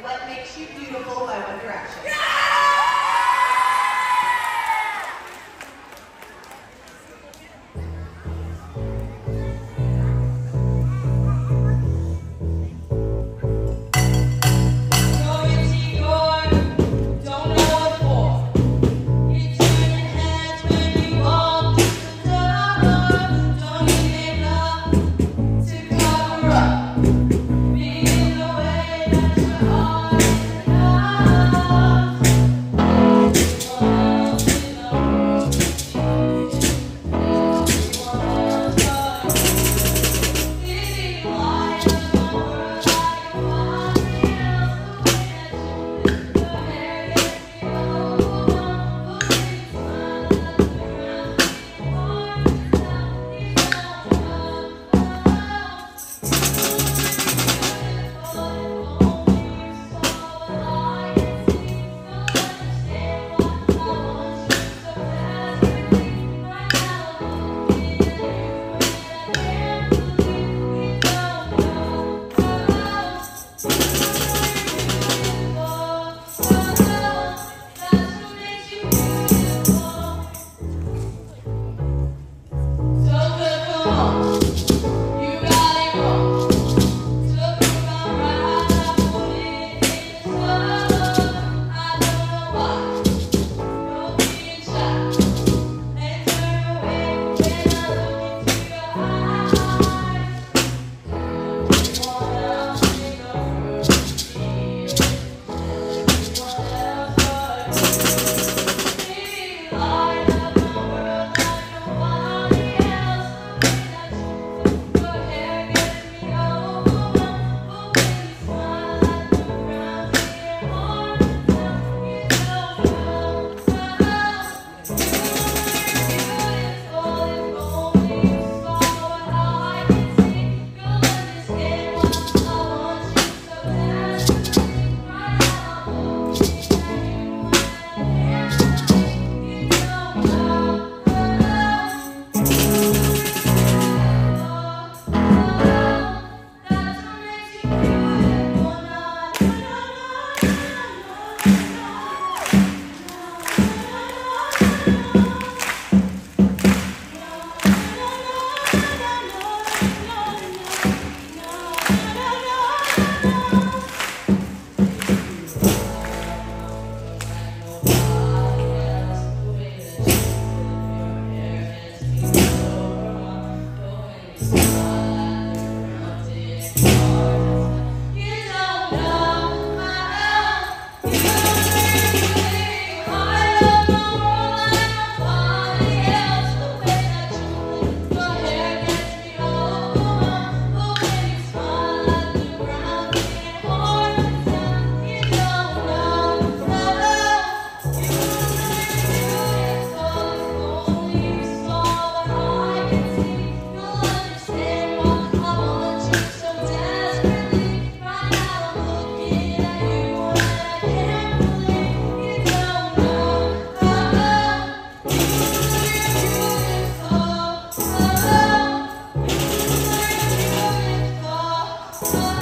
What Makes You Beautiful by One Direction. You.